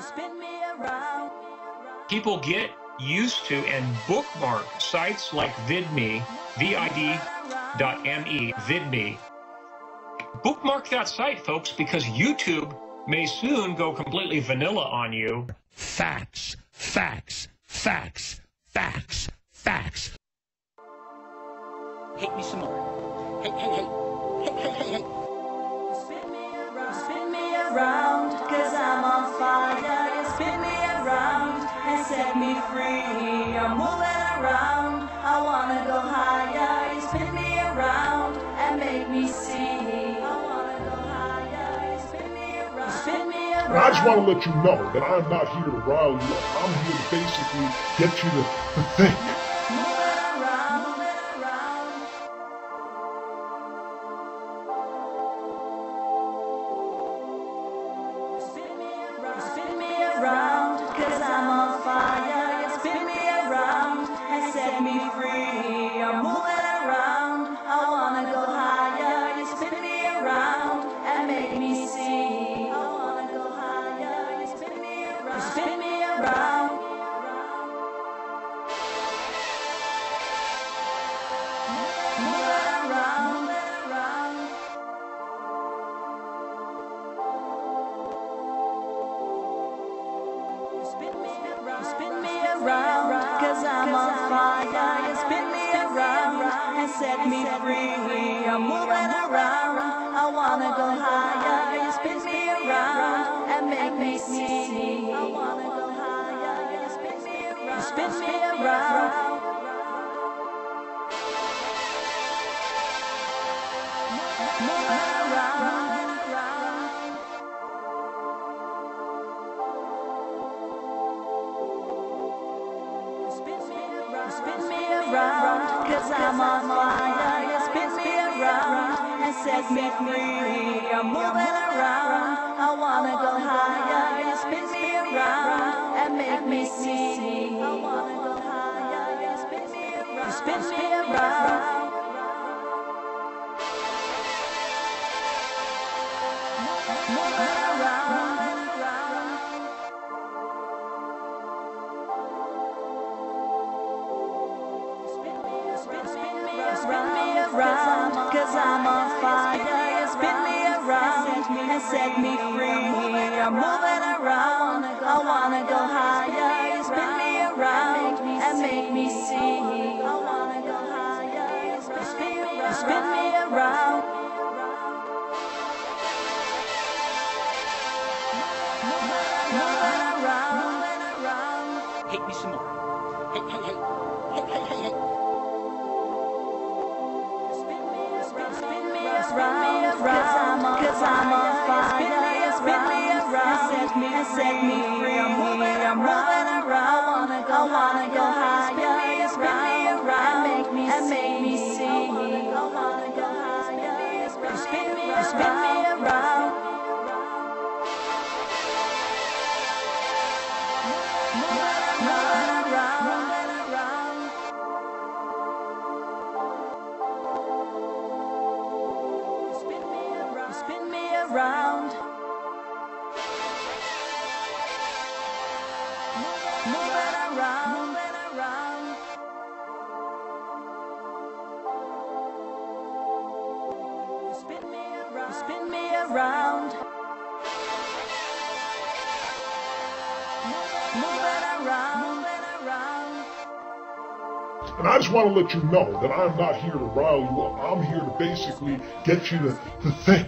spin me around. People get used to and bookmark sites like VidMe, V-I-D.me, VidMe. Bookmark that site, folks, because YouTube may soon go completely vanilla on you. Facts, facts, facts, facts, facts. Hate me some more. Hey, hey, hey. Hey, hey, hey, hey. Spin me around, spin me around, set me free. I'm moving around, I wanna go higher. You spin me around and make me see. I wanna go higher. You spin me around, spin me around. And I just want to let you know that I'm not here to rile you up. I'm here to basically get you to, to think. Fire. Spin me around and set me free. I'm moving around, I wanna go higher. You spin me around and make me see. I wanna go higher. You spin me around, spin me around. Moving around. Spin me around, cause I'm on fire. You spin me around and set me free. I'm moving around, I wanna go higher. You spin me around and make me see. I wanna go higher. You spin me around. I'm on fire. You spin me around and set me free. I'm moving around, I wanna go higher. You spin me around and make me see. I wanna go higher. You spin me around. Moving around. Hate me some more. Hey. Hey, hey, set me, free. Spin me around, spin me around. And I just want to let you know that I'm not here to rile you up. I'm here to basically get you to, to think.